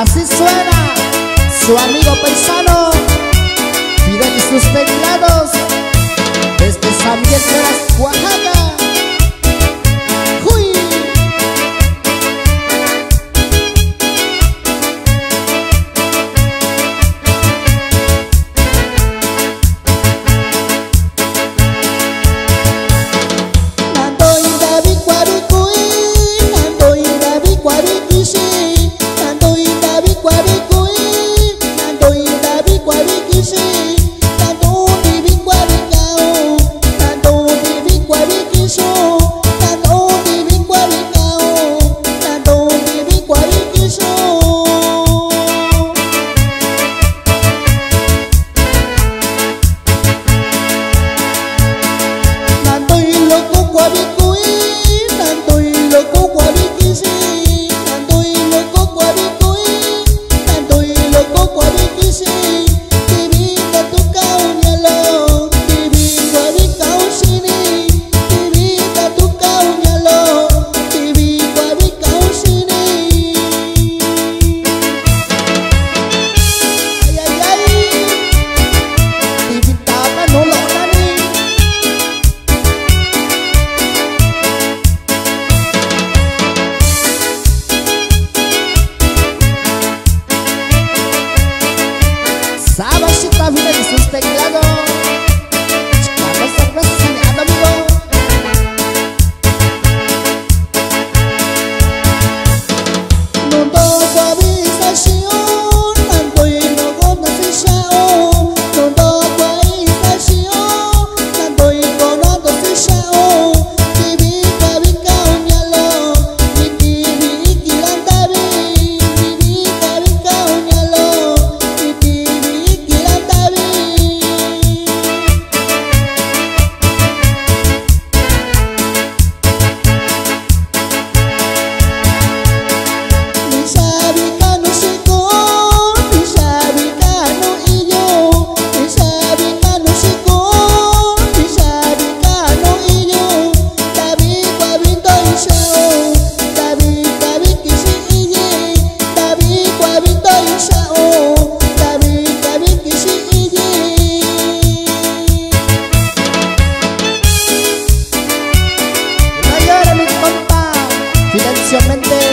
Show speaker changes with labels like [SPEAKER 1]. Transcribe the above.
[SPEAKER 1] Así suena su amigo paisano Jazmín en sus. Especialmente